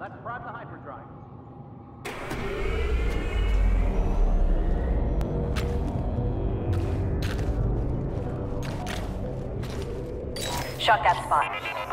Let's prime the hyperdrive. Shot that spot.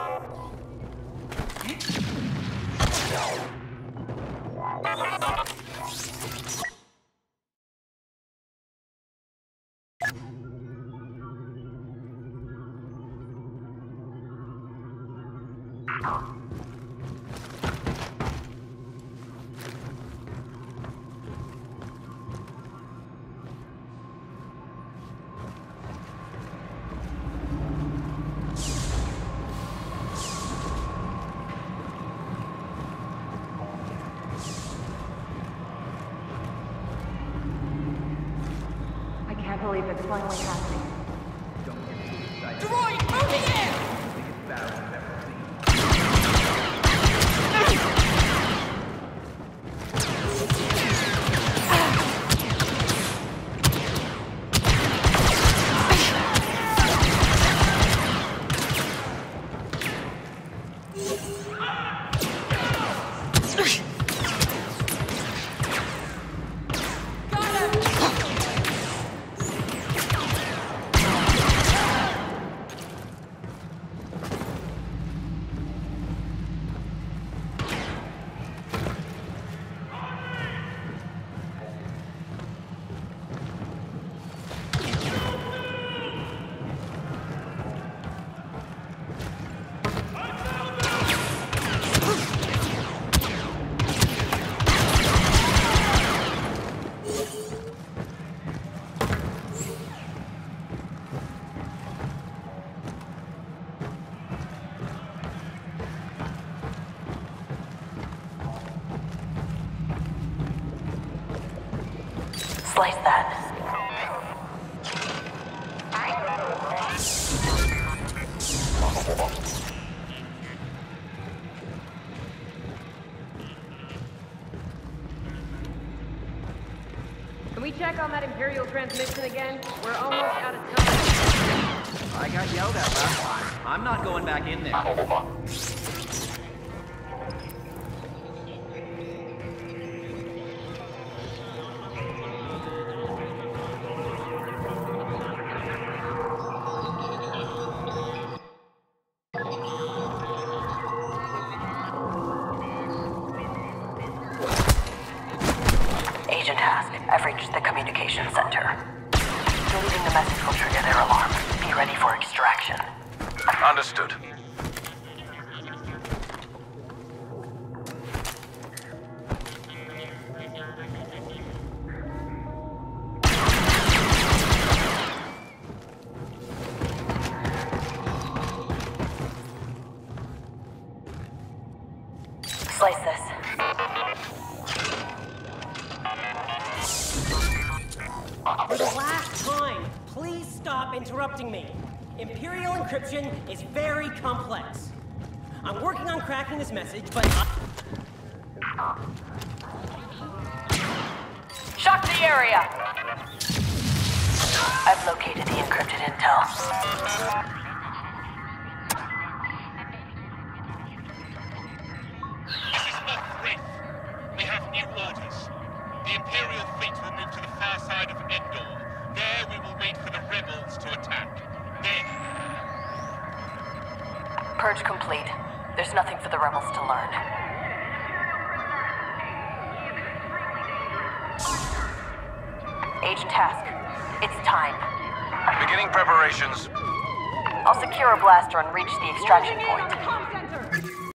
I believe it's finally happening. Slice that. Can we check on that Imperial transmission again? We're almost out of time. I got yelled at last time. I'm not going back in there. Agent Hask, I've reached the communications center. Deleting the message will trigger their alarm. Be ready for extraction. Understood. Slice this. For the last time, please stop interrupting me. Imperial encryption is very complex. I'm working on cracking this message, but I- Shock the area! I've located the encrypted intel. Complete. There's nothing for the rebels to learn. Agent Hask, it's time. Beginning preparations. I'll secure a blaster and reach the extraction point. Comm center!